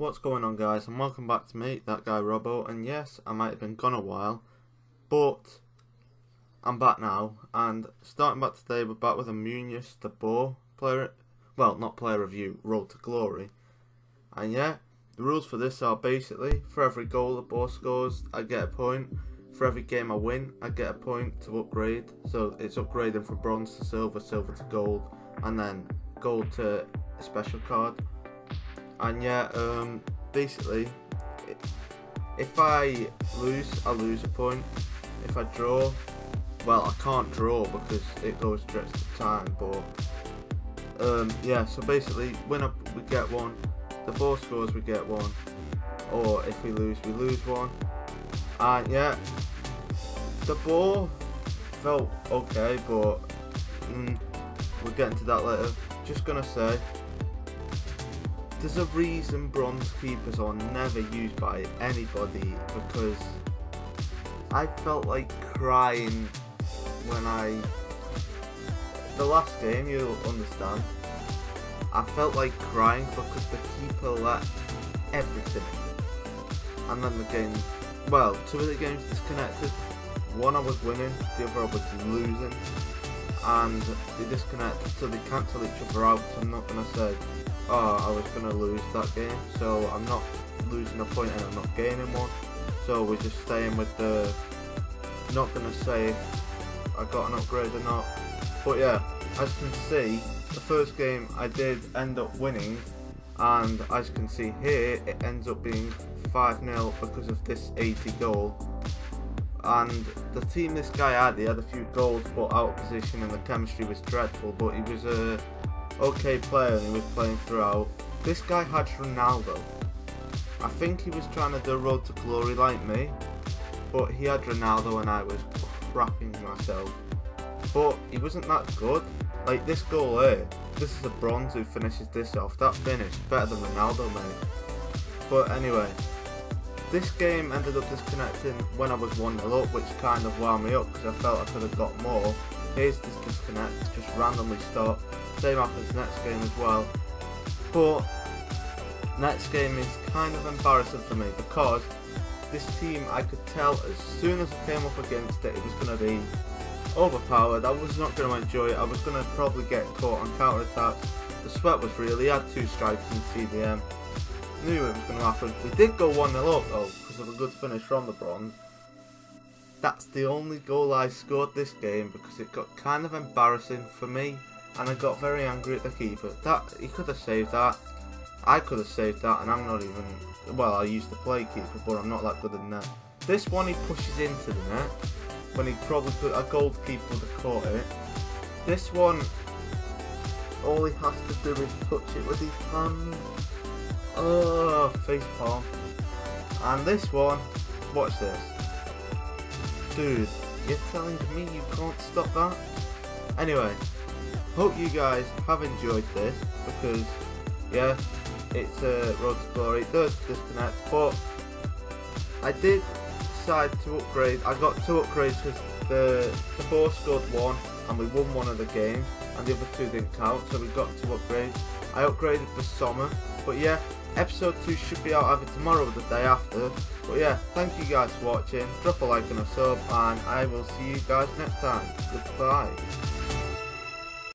What's going on guys and welcome back to me, that guy Robbo, and yes, I might have been gone a while, but I'm back now, and starting back today, we're back with a Munas Dabbur player, well, not player review, Road to Glory, and yeah, the rules for this are basically, for every goal the Boar scores, I get a point, for every game I win, I get a point to upgrade, so it's upgrading from bronze to silver, silver to gold, and then gold to a special card and yeah, um, basically, if I lose, I lose a point. If I draw, well, I can't draw because it goes to time. But um, yeah, so basically, when we get one, Dabbur scores we get one, or if we lose, we lose one. And yeah, Dabbur felt okay, but mm, we'll get into that later. Just gonna say there's a reason bronze keepers are never used by anybody because I felt like crying when I the last game you'll understand. I felt like crying because the keeper let everything and then the game well two of the games disconnected. One I was winning the other I was losing. And they disconnected so they cancel each other out I'm not gonna say Uh, oh, I was going to lose that game, so I'm not losing a point and I'm not gaining one. So we're just staying with the, not going to say I got an upgrade or not. But yeah, as you can see, the first game I did end up winning, and as you can see here, it ends up being 5-0 because of this 80 goal. And the team this guy had, he had a few goals but out of position and the chemistry was dreadful, but he was a okay player he was playing throughout. This guy had Ronaldo. I think he was trying to do Road to Glory like me, but he had Ronaldo and I was crapping myself. But he wasn't that good. Like this goal here, this is a bronze who finishes this off. That finish, better than Ronaldo mate. But anyway, this game ended up disconnecting when I was 1-0 up, which kind of wound me up because I felt I could have got more. Here's this disconnect, just randomly stop. Same happens next game as well. But next game is kind of embarrassing for me because this team I could tell as soon as I came up against it it was going to be overpowered. I was not going to enjoy it. I was going to probably get caught on counter attacks. The sweat was real. He had two strikes in CDM. Knew it was going to happen. We did go 1 0 up though because of a good finish from the bronze. That's the only goal I scored this game because it got kind of embarrassing for me and I got very angry at the keeper. That he could have saved that. I could have saved that, and I'm not even. Well, I used to play keeper, but I'm not that good in net. This one he pushes into the net when he probably could. A goalkeeper would have caught it. This one, all he has to do is touch it with his hand. Oh, face palm. And this one, watch this. Dude, you're telling me you can't stop that? Anyway, hope you guys have enjoyed this because yeah it's a uh, road to glory it does disconnect but I did decide to upgrade I got two upgrades because the, Dabbur scored one and we won one of the games and the other two didn't count so we got two upgrades I upgraded the summer, but yeah episode 2 should be out either tomorrow or the day after. But yeah thank you guys for watching. Drop a like and a sub and I will see you guys next time. Goodbye